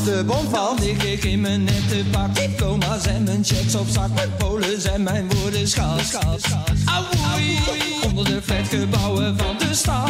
als de bom lig ik in mijn nette pak Diploma's en mijn checks op zak. Mijn polen zijn mijn woorden schat Auwoei Onder de flatgebouwen van de stad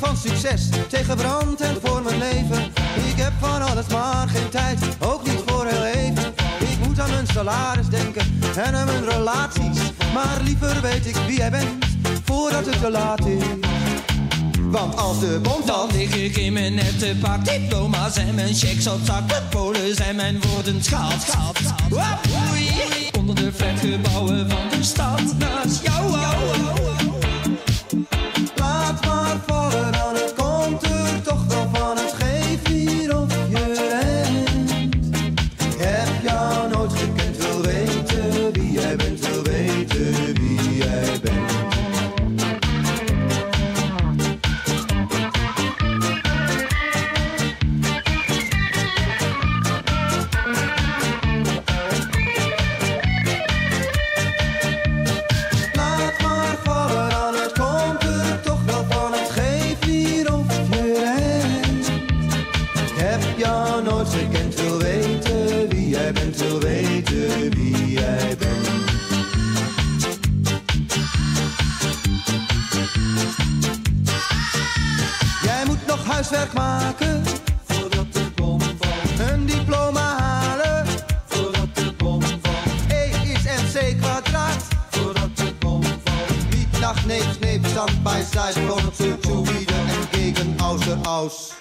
van succes, tegen brand en voor mijn leven. Ik heb van alles maar geen tijd, ook niet voor heel even. Ik moet aan mijn salaris denken en aan mijn relaties. Maar liever weet ik wie jij bent, voordat het te laat is. Want als de bom Dan lig ik in mijn nette pak Diploma's en mijn checks op zak Mijn polen zijn mijn woorden Auwoei Onder de flatgebouwen van de stad naast jij bent. Wil weten wie jij bent. Jij moet nog huiswerk maken voordat de bom valt. Een diploma halen voordat de bom valt. E is MC kwadraat voordat de bom valt. Niet nach neef, neef, stand by side, product, zu, en gegen außer aus.